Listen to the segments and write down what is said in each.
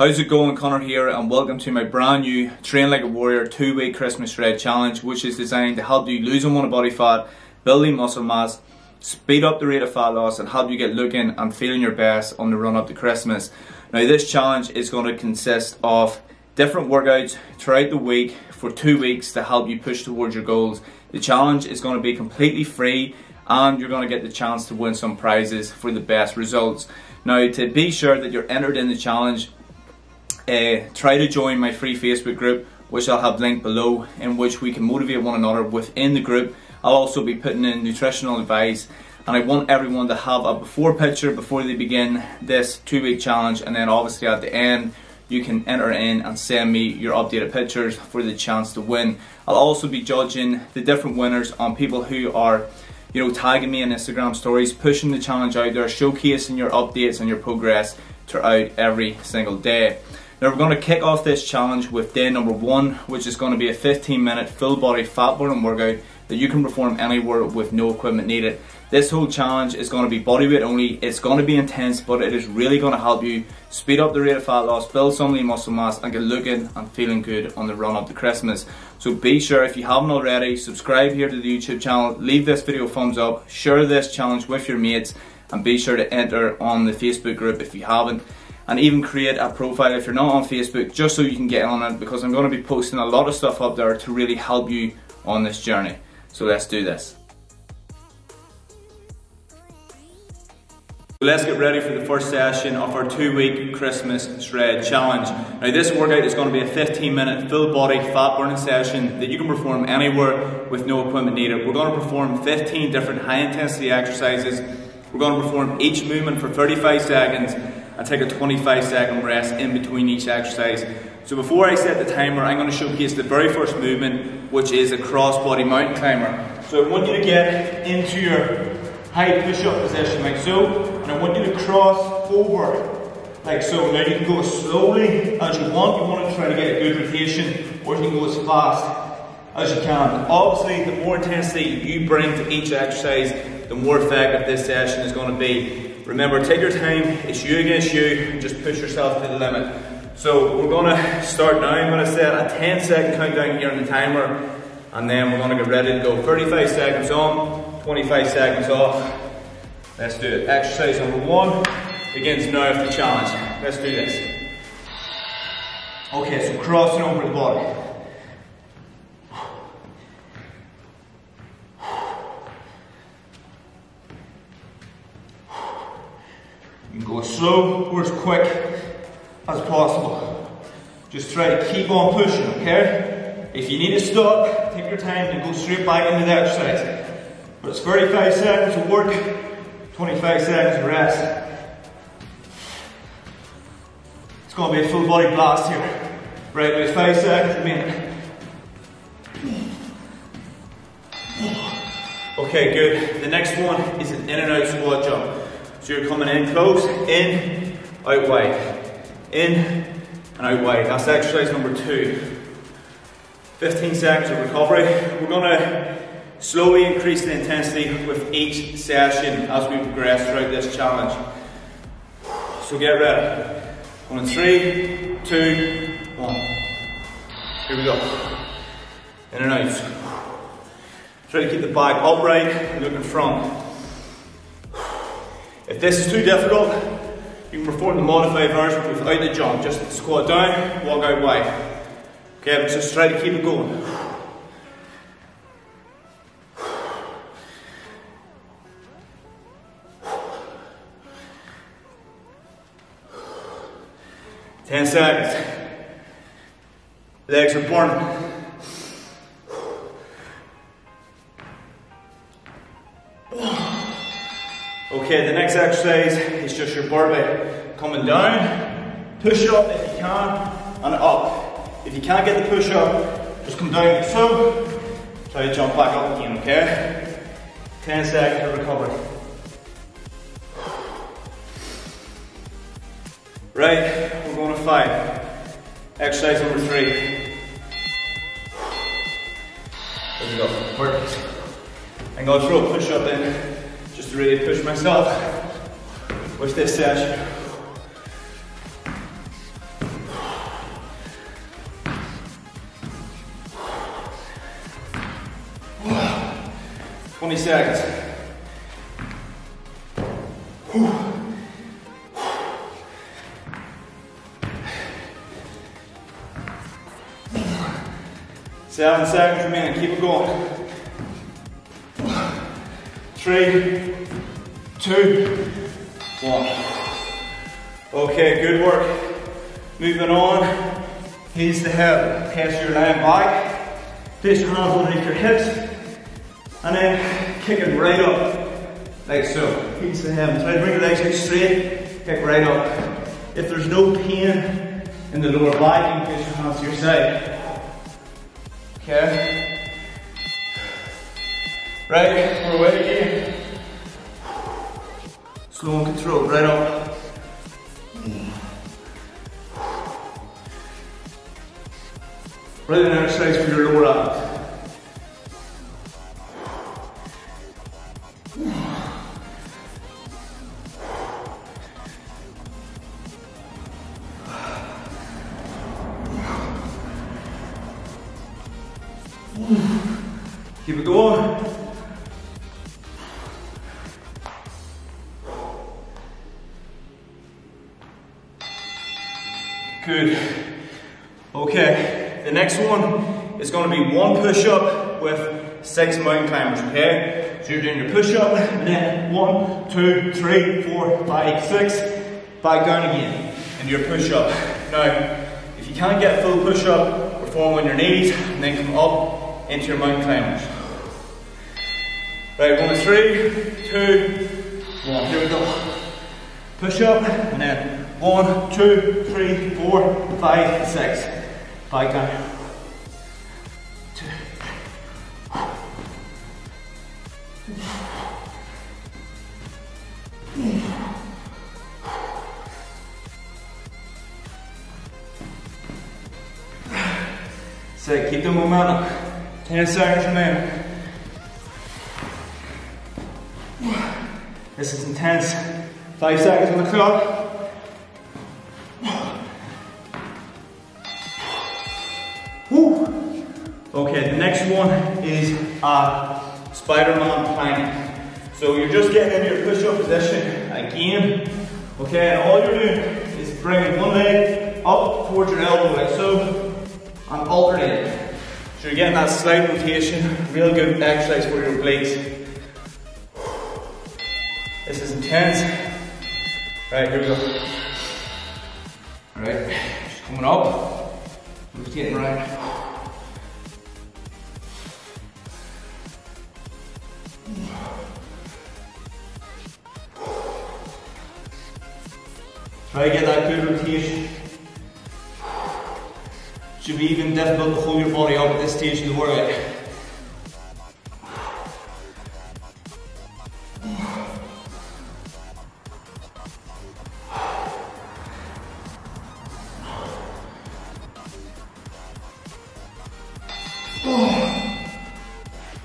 How's it going? Conor here and welcome to my brand new Train Like a Warrior 2 week Christmas Shred Challenge which is designed to help you lose and want body fat, building muscle mass, speed up the rate of fat loss and help you get looking and feeling your best on the run up to Christmas. Now this challenge is going to consist of different workouts throughout the week for two weeks to help you push towards your goals. The challenge is going to be completely free and you're going to get the chance to win some prizes for the best results. Now to be sure that you're entered in the challenge, uh, try to join my free Facebook group which I'll have linked below in which we can motivate one another within the group. I'll also be putting in nutritional advice and I want everyone to have a before picture before they begin this two week challenge and then obviously at the end you can enter in and send me your updated pictures for the chance to win. I'll also be judging the different winners on people who are you know, tagging me in Instagram stories, pushing the challenge out there, showcasing your updates and your progress throughout every single day. Now we're going to kick off this challenge with day number one, which is going to be a 15 minute full body fat burning workout that you can perform anywhere with no equipment needed. This whole challenge is going to be bodyweight only, it's going to be intense, but it is really going to help you speed up the rate of fat loss, build some lean muscle mass, and get looking and feeling good on the run up to Christmas. So be sure, if you haven't already, subscribe here to the YouTube channel, leave this video a thumbs up, share this challenge with your mates, and be sure to enter on the Facebook group if you haven't and even create a profile if you're not on Facebook just so you can get on it because I'm going to be posting a lot of stuff up there to really help you on this journey. So let's do this. Let's get ready for the first session of our two week Christmas Shred Challenge. Now this workout is going to be a 15 minute full body fat burning session that you can perform anywhere with no equipment needed. We're going to perform 15 different high intensity exercises. We're going to perform each movement for 35 seconds and take a 25 second rest in between each exercise. So before I set the timer, I'm going to showcase the very first movement, which is a cross body mountain climber. So I want you to get into your high push-up position like so, and I want you to cross over like so. Now you can go as slowly as you want. You want to try to get a good rotation, or you can go as fast as you can. Obviously, the more intensity you bring to each exercise, the more effective this session is going to be. Remember, take your time. It's you against you. Just push yourself to the limit. So we're going to start now. I'm going to set a 10 second countdown here on the timer, and then we're going to get ready to go. 35 seconds on, 25 seconds off. Let's do it. Exercise number one begins now with the challenge. Let's do this. Okay, so crossing over the body. You can go as slow or as quick as possible. Just try to keep on pushing, okay? If you need to stop, take your time and go straight back into the exercise. But it's 35 seconds of work, 25 seconds of rest. It's going to be a full body blast here. Right, there's 5 seconds a minute. Okay, good. The next one is an in and out squat jump. You're coming in close, in, out wide. In and out wide. That's exercise number two. 15 seconds of recovery. We're going to Slowly increase the intensity with each session as we progress throughout this challenge. So get ready. On three, two, one. Here we go. In and out. Try to keep the back upright and look in front. If this is too difficult, you can perform the modified version without the jump. Just squat down, walk out wide. Okay, but just try to keep it going. Ten seconds. Legs are burning. Okay, the next exercise is just your burpee coming down, push up if you can, and up. If you can't get the push up, just come down like so, try to jump back up again, okay? 10 seconds to recover. Right, we're going to five. Exercise number three. There we go, perfect. I'm going to throw a push up in, just really push myself with this Sash. Twenty seconds. Seven seconds remaining, keep it going. Three, two, one. Okay, good work. Moving on, heels to head. Pass your line back. Place your hands underneath your hips. And then kick it right up. Like so. Heels to heaven. Try to bring your legs out straight. Kick right up. If there's no pain in the lower back, you can place your hands to your side. Okay? Right, we're again. Slow and controlled, right up. Breathing exercise for your lower abs. Good. Okay, the next one is going to be one push-up with six mountain climbers, okay? So you're doing your push-up, and then one, two, three, four, five, six, back down again, and your push-up. Now, if you can't get full push-up, perform on your knees, and then come up into your mountain climbers. Right, one, three, two, one. Here we go. Push up, and then one, two, three, four, five, six. Back down. Two. So keep the momentum. 10 seconds remaining. This is intense. Five seconds on the clock. Is Spider-Man plank. So you're just getting into your push-up position again. Okay, and all you're doing is bringing one leg up towards your elbow like so, and alternating. So you're getting that slight rotation, real good exercise for your obliques. This is intense. Right, here we go. Alright, just coming up, rotating right. Try to get that good rotation. Should be even difficult to hold your body up at this stage of the workout.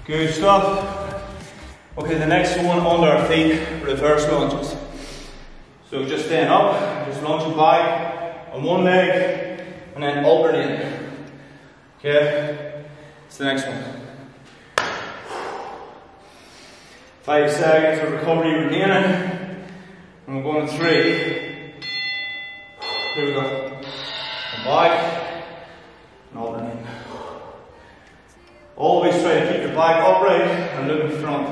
Good stuff. Okay, the next one under our feet, reverse lunges. So just stand up, just lunge back on one leg, and then alternate. Okay, it's the next one. Five seconds of recovery remaining. And we're going to three. Here we go. And back, and alternate. Always try to keep your back upright and look in front.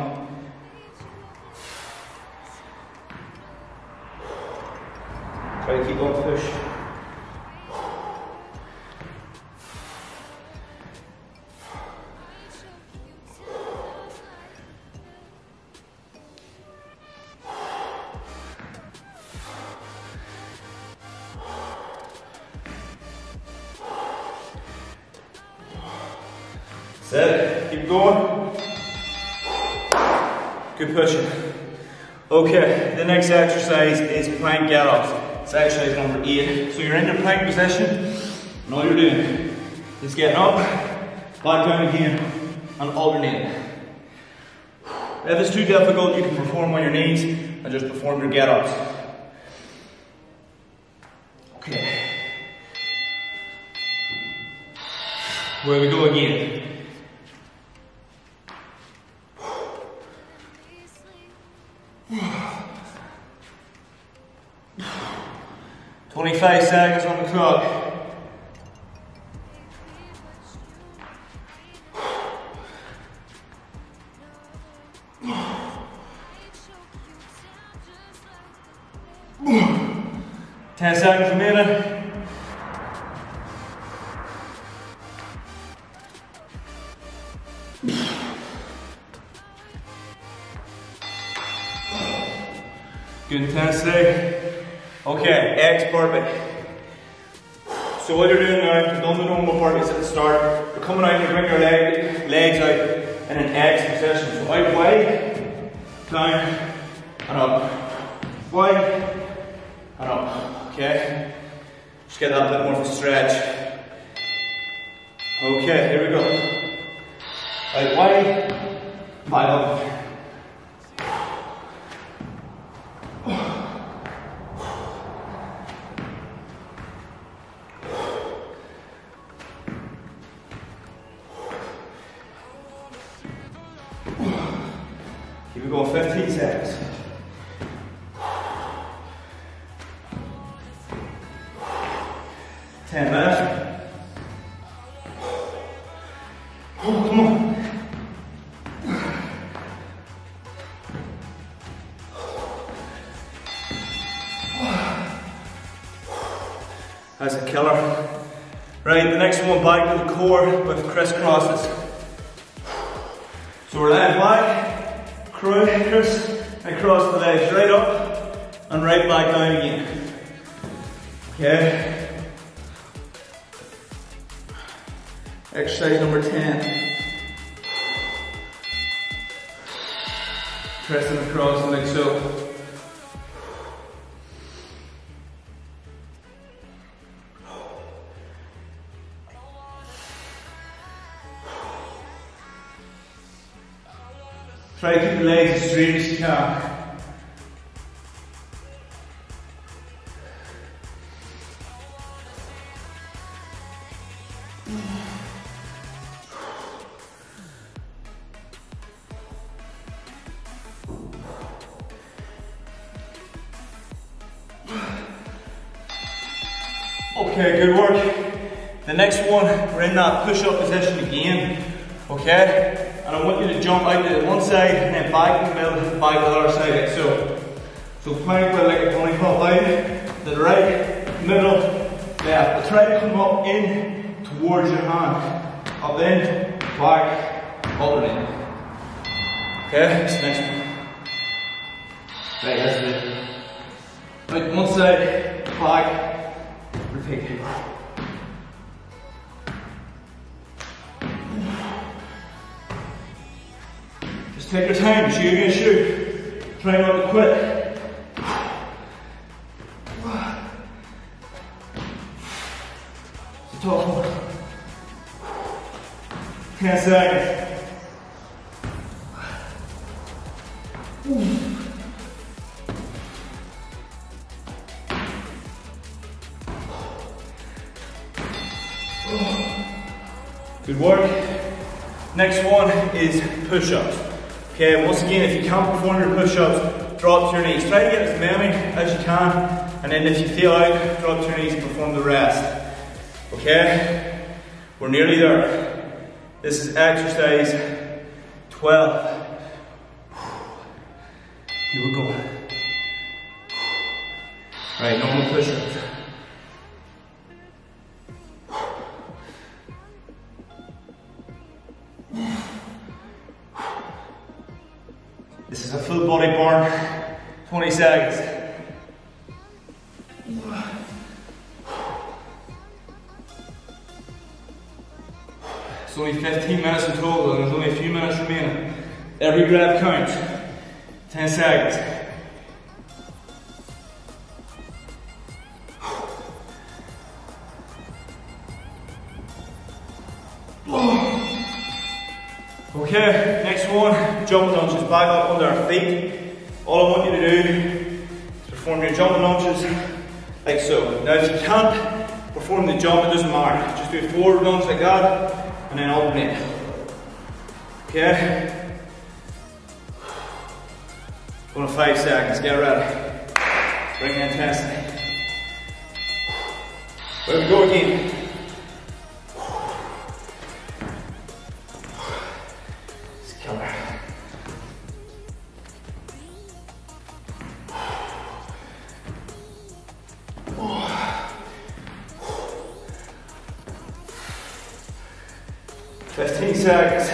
Try to keep on push. Keep going. Good pushing. Okay, the next exercise is plank get-ups. It's exercise number eight. So you're in your plank position, and all you're doing is getting up, back down again, and alternating. If it's too difficult, you can perform on your knees and just perform your get-ups. Okay. Where we go again. Five eh? seconds on the clock. Ten seconds remaining. Good intensity. Okay, X burpee. So what you're doing now, you've done the normal burpees at the start. You're coming out and you bring your leg, legs out in an X position. So out wide, down, and up. Wide, and up. Okay? Just get that a bit more of a stretch. Okay, here we go. Out wide, back up. Killer. Right, the next one back to the core with crisscrosses. So we're laying back, cross, criss, and cross the legs right up and right back down again. Okay. Exercise number 10. Pressing across like so. Try to keep the legs straight as you can. Okay, good work. The next one, we're in that push-up position again. Okay? Side and then back in the middle, back the other side so. So plank with like a bunny hop out, to the right, middle, left. Try to come up in towards your hand. Up in, back, and in. Okay, this next one. Right, that's it. Right, one side, back, repeat. Take your time, shoot against shoot. Try not to quit. It's a tough one. 10 seconds. Good work. Next one is push-ups. Okay, once again, if you can't perform your push-ups, drop to your knees. Try to get as many as you can, and then if you feel out, drop to your knees and perform the rest. Okay? We're nearly there. This is exercise 12. Here we go. Right, normal push-ups. Okay, next one, jumping lunges, back up under our feet. All I want you to do is perform your jumping lunges like so. Now if you can't perform the jump, it doesn't matter. Just do a forward lunge like that, and then alternate. Okay? Going to five seconds, get ready. Bring the intensity. Let's go again. 15 seconds.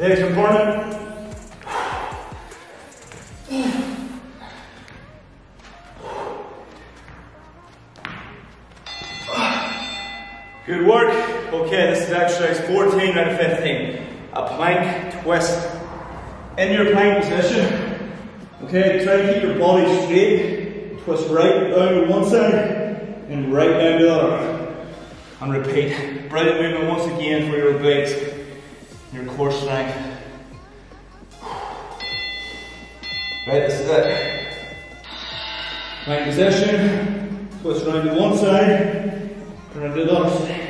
Next important. Good work. Okay, this is exercise 14 out of 15. A plank twist. In your plank position, okay, try to keep your body straight Twist right down one side and right down to the other. And repeat. Brilliant movement once again for your legs, your core strength. Right, this is it. Plank position, twist around to one side, Around to the other side.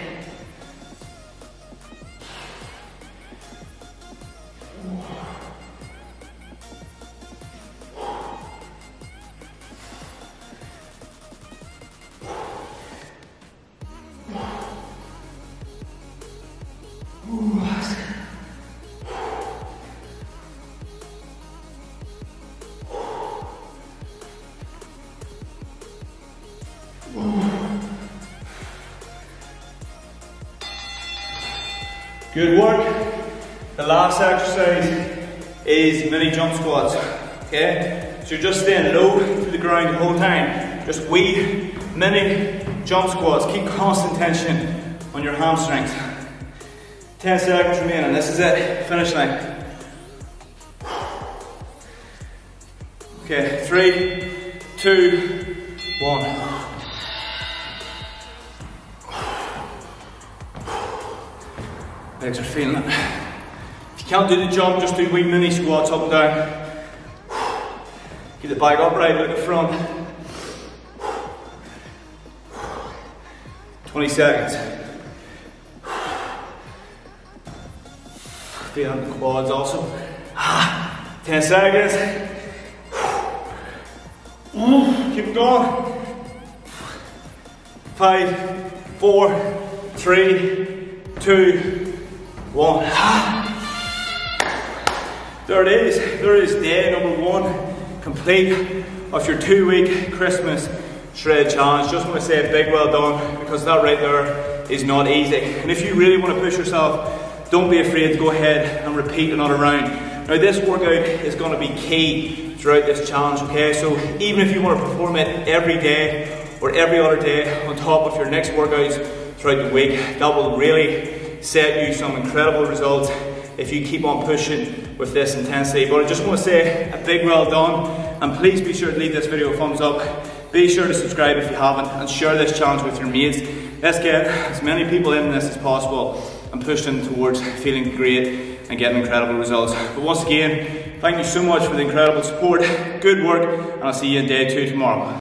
Good work. The last exercise is mini jump squats. Okay? So you're just staying low to the ground the whole time. Just wee mini jump squats. Keep constant tension on your hamstrings. 10 seconds remaining. This is it. Finish line. Okay, three, two, one. Legs are feeling it. If you can't do the jump, just do wee mini squats up and down. Keep the back upright, look at the front. 20 seconds. Feeling the quads also. 10 seconds. Keep going. Five, four, three, two, one. There it is. There is day number one complete of your two week Christmas shred challenge. Just want to say a big well done because that right there is not easy. And if you really want to push yourself, don't be afraid to go ahead and repeat another round. Now this workout is going to be key throughout this challenge, okay? So even if you want to perform it every day or every other day on top of your next workouts throughout the week, that will really set you some incredible results if you keep on pushing with this intensity. But I just want to say a big well done and please be sure to leave this video a thumbs up. Be sure to subscribe if you haven't and share this challenge with your mates. Let's get as many people in this as possible and push them towards feeling great and getting incredible results. But once again, thank you so much for the incredible support. Good work and I'll see you in day two tomorrow.